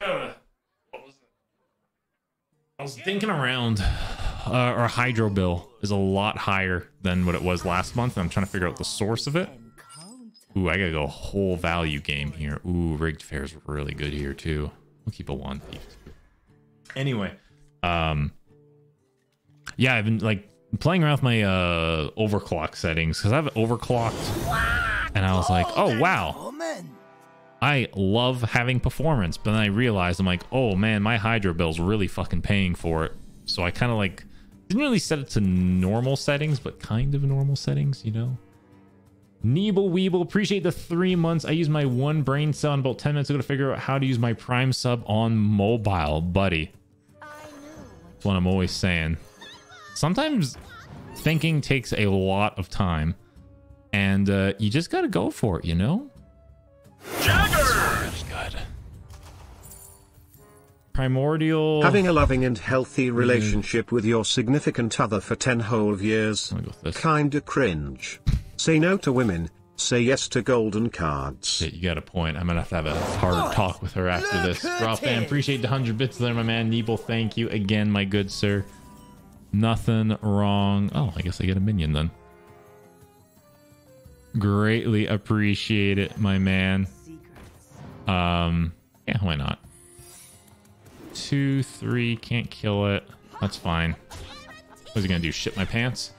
I was thinking around. Uh, our hydro bill is a lot higher than what it was last month. And I'm trying to figure out the source of it. Ooh, I gotta go whole value game here. Ooh, Rigged Faire is really good here too. We'll keep a one thief. Anyway, um, yeah, I've been like playing around with my uh overclock settings because I've overclocked, and I was like, oh wow, I love having performance, but then I realized I'm like, oh man, my hydro bill's really fucking paying for it. So I kind of like didn't really set it to normal settings, but kind of normal settings, you know. Neeble Weeble, appreciate the three months. I used my one brain cell in about 10 minutes ago to figure out how to use my Prime sub on mobile, buddy. That's what I'm always saying. Sometimes thinking takes a lot of time, and uh, you just gotta go for it, you know? Jagger! good. Primordial. Having a loving and healthy mm-hmm. relationship with your significant other for 10 whole years. I'll go with this. Kinda cringe. Say no to women, say yes to golden cards. Shit, you got a point. I'm gonna have to have a hard talk with her after this. Drop fan, appreciate the hundred bits there, my man. Neeble, thank you again, my good sir. Nothing wrong. Oh, I guess I get a minion then. Greatly appreciate it, my man. Um, yeah, why not? Two, three, can't kill it. That's fine. What's he gonna do? Shit my pants?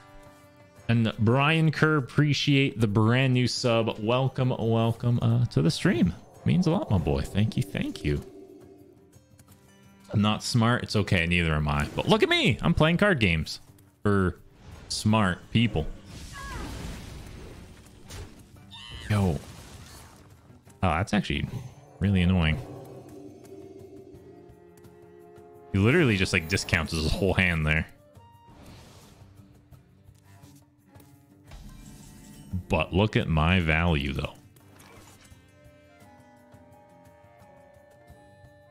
And Brian Kerr, appreciate the brand new sub. Welcome, welcome uh, to the stream. Means a lot, my boy. Thank you, thank you. I'm not smart. It's okay. Neither am I. But look at me. I'm playing card games for smart people. Yo. Oh, that's actually really annoying. He literally just like discounts his whole hand there. But look at my value though.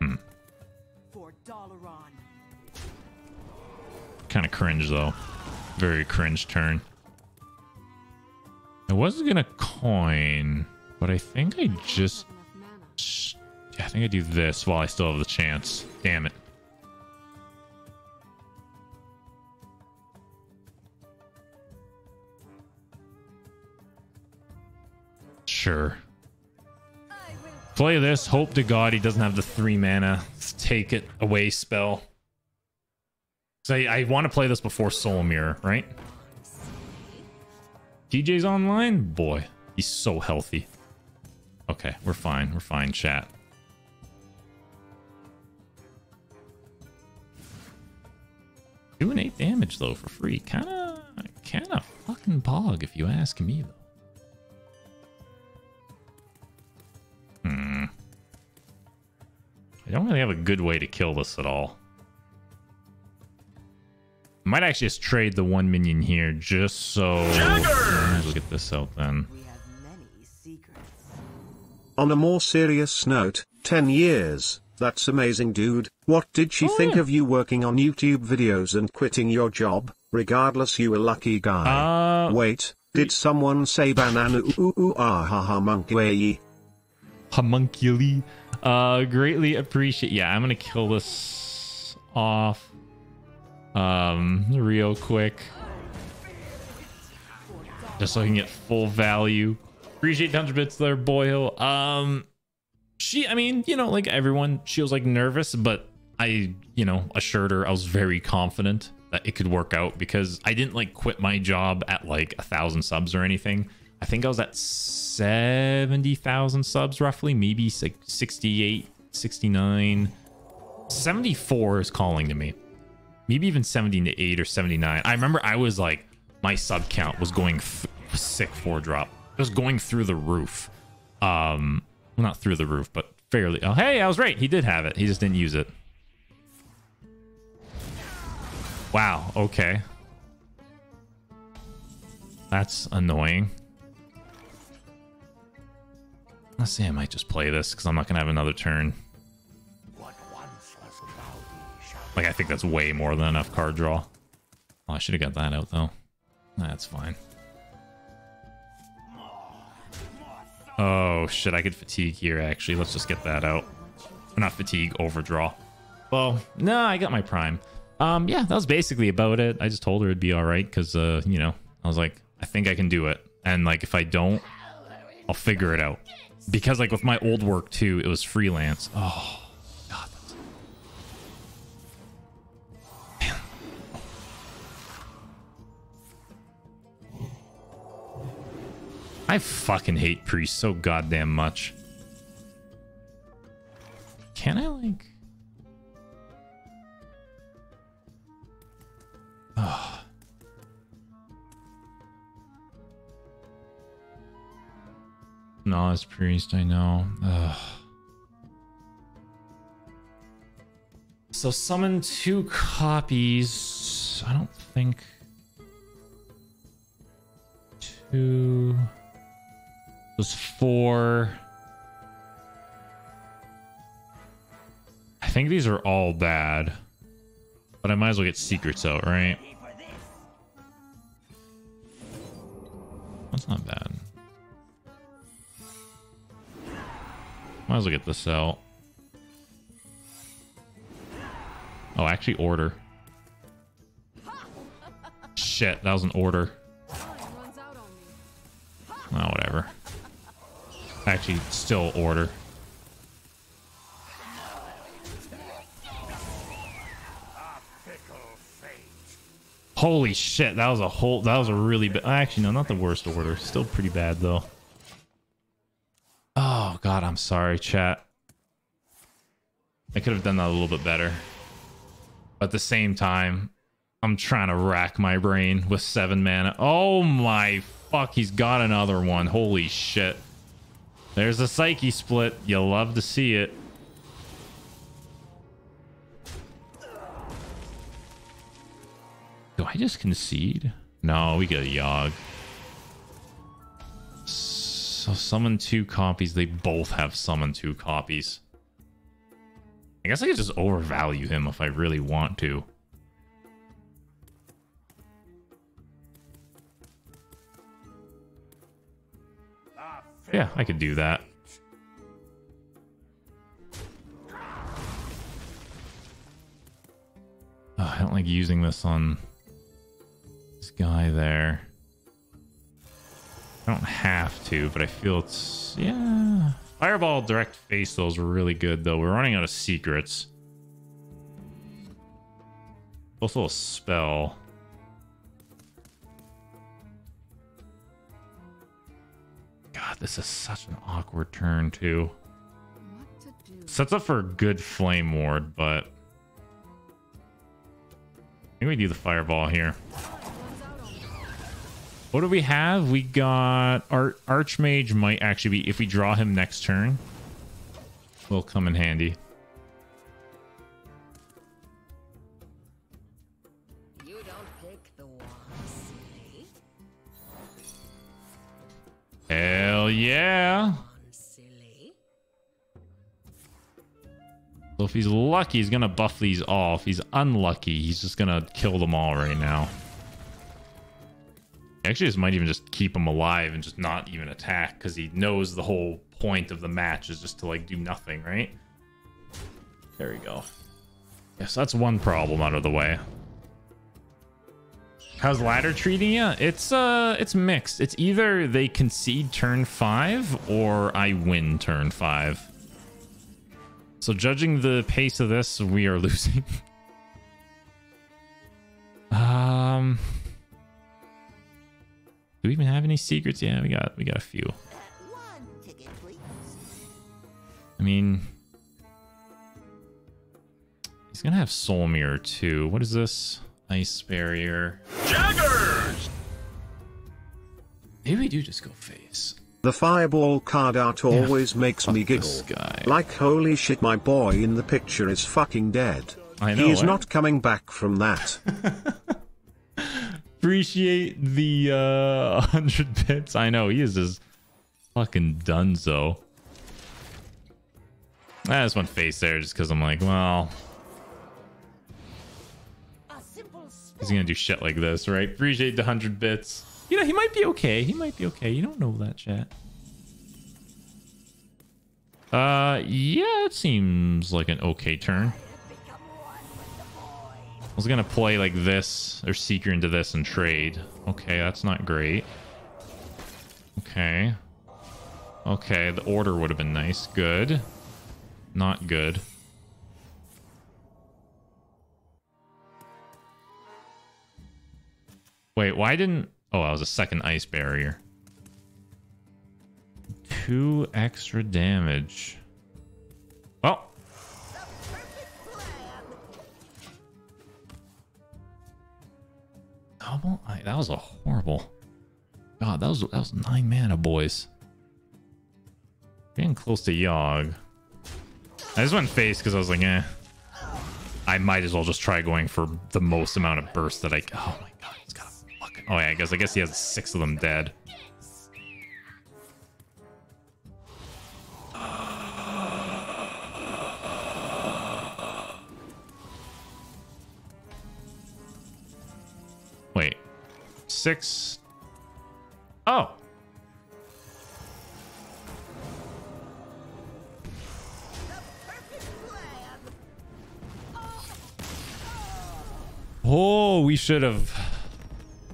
Hmm. Kind of cringe though. Very cringe turn. I was gonna coin, but I think I just... I think I do this while I still have the chance. Damn it. Sure. Play this. Hope to God he doesn't have the three mana take it away spell. So I, I want to play this before Soul Mirror, right? TJ's online? Boy, he's so healthy. Okay, we're fine. We're fine, chat. Doing eight damage though for free. Kinda kinda fucking bog if you ask me though. Hmm. I don't really have a good way to kill this at all. Might actually just trade the one minion here just so. Let's get this out then. On a more serious note, 10 years, that's amazing dude. What did she Oh, think yeah. of you working on YouTube videos and quitting your job? Regardless you a lucky guy. Uh, Wait, did someone say banana ooh ooh ah ha ha monkey? homunculi. Uh, greatly appreciate. Yeah, I'm gonna kill this off. Um, real quick, just so I can get full value. Appreciate the hundred bits there, boyo. Um, she, I mean, you know, like everyone, she was like nervous, but I, you know, assured her I was very confident that it could work out because I didn't like quit my job at like a thousand subs or anything. I think I was at 70,000 subs roughly, maybe like 68, 69. 74 is calling to me. Maybe even 78 or 79. I remember I was like, my sub count was going sick four drop. It was going through the roof. Um, well, not through the roof, but fairly. Oh, hey, I was right. He did have it. He just didn't use it. Wow. Okay. That's annoying. Let's see. I might just play this because I'm not gonna have another turn. Like I think that's way more than enough card draw. Oh, I should have got that out though. That's fine. Oh shit! I could fatigue here. Actually, let's just get that out. not fatigue, overdraw. Well, no, I got my prime. Um, yeah, that was basically about it. I just told her it'd be all right because, uh, you know, I was like, I think I can do it. And like, if I don't, I'll figure it out. Because like with my old work too, it was freelance. Oh, I fucking hate priests so goddamn much. Can I like... Oh. Nas priest, I know. Ugh. So summon two copies. I don't think two was four. I think these are all bad. But I might as well get secrets out, right? That's not bad. Might as well get this out. Oh, actually order. Shit, that was an order. Actually, still order. Holy shit, that was a whole that was a really bad actually no, not the worst order. Still pretty bad though. Oh god, I'm sorry, chat. I could have done that a little bit better. But at the same time, I'm trying to rack my brain with seven mana. Oh my fuck, he's got another one. Holy shit. There's a psyche split. You'll love to see it. Do I just concede? No, we get a Yogg. So summon two copies. They both have summon two copies. I guess I could just overvalue him if I really want to. Yeah, I could do that. Oh, I don't like using this on this guy there. I don't have to, but I feel it's... Yeah. Fireball direct face those were really good, though. We're running out of secrets. Also a spell. This is such an awkward turn, too. Sets up for a good flame ward, but... I think we do the fireball here. What do we have? We got Ar Archmage might actually be if we draw him next turn. Will come in handy. Yeah. If he's lucky, he's gonna buff these off. He's unlucky, he's just gonna kill them all right now. Actually, this might even just keep him alive and just not even attack because he knows the whole point of the match is just to like do nothing, right? There we go. Yes, that's one problem out of the way. How's ladder treating you? It's uh, it's mixed. It's either they concede turn five or I win turn five. So judging the pace of this, we are losing. um, do we even have any secrets? Yeah, we got we got a few. I mean, he's gonna have soul mirror too. What is this? Ice barrier. Jaggers! Maybe we do just go face. The fireball card art always makes me giggle. Like holy shit my boy in the picture is fucking dead. I know, He is eh? not coming back from that. Appreciate the uh 100 bits. I know he is just fucking dunzo. I just went face there just because I'm like, well, he's gonna do shit like this, right? Appreciate the 100 bits. You know, he might be okay. He might be okay. You don't know that chat. Uh, yeah, it seems like an okay turn. I was gonna play like this or Seeker into this and trade. Okay, that's not great. Okay. Okay, the order would have been nice. Good. Not good. Wait, why didn't... Oh, that was a second ice barrier. Two extra damage. Well. Double? I, that was a horrible... God, that was that was nine mana, boys. Getting close to Yogg. I just went face because I was like, eh. I might as well just try going for the most amount of burst that I. Oh my Oh yeah, I guess I guess he has six of them dead. Wait, six. Oh, Oh, we should have.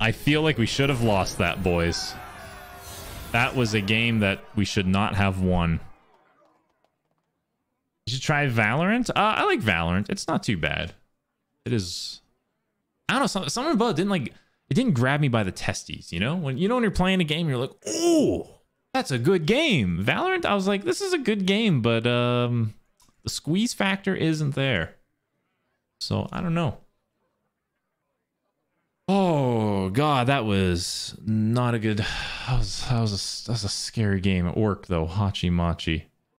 I feel like we should have lost that, boys. That was a game that we should not have won. You should try Valorant. Uh, I like Valorant. It's not too bad. It is. I don't know. Some, something it didn't like. It didn't grab me by the testes. You know when you know when you're playing a game, you're like, oh, that's a good game. Valorant. I was like, this is a good game, but um, the squeeze factor isn't there. So I don't know. Oh god, that was not a good. That was that was a that was a scary game at work though. Hachi Machi.